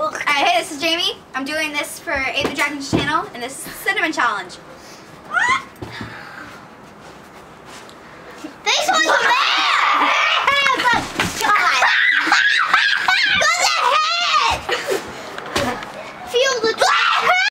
Alright, hey, this is Jamie. I'm doing this for Ava Dragons channel, and this is Cinnamon Challenge.